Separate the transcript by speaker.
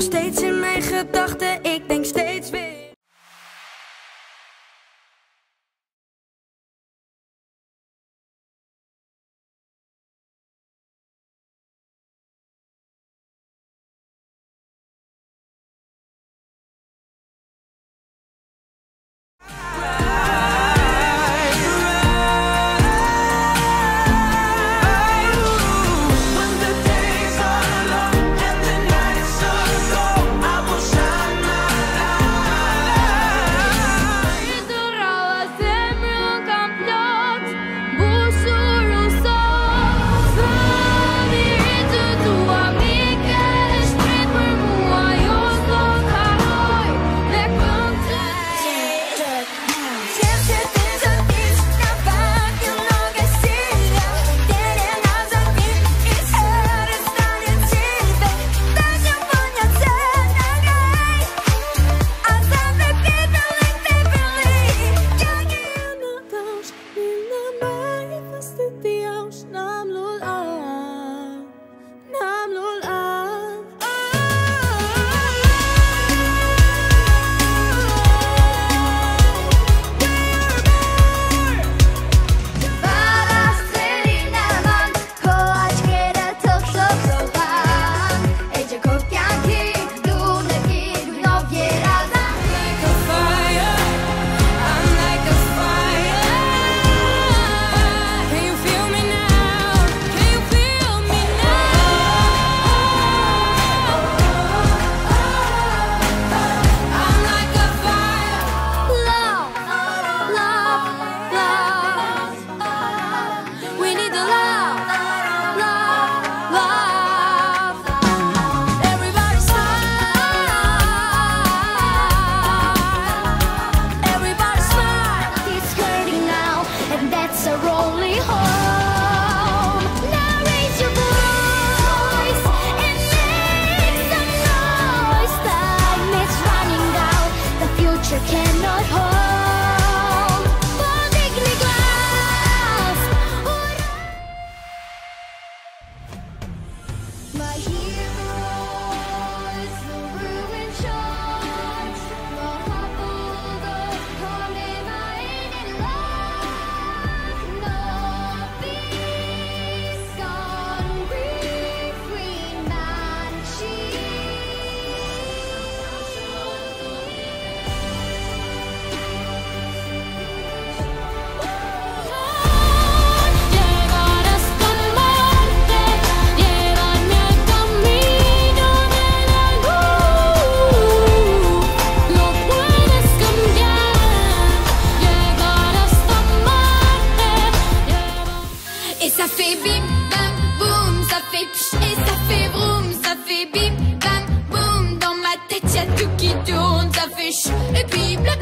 Speaker 1: steeds in mijn gedachten.
Speaker 2: Krishna. Et ça fait bim, bam, boum, ça fait pch, et ça fait vroom, ça fait bim, bam, boum. Dans ma tête, y'a tout qui tourne, ça fait ch, et puis blablabla.